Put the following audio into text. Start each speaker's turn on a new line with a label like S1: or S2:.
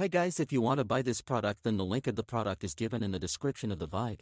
S1: Hey guys if you want to buy this product then the link of the product is given in the description of the vibe.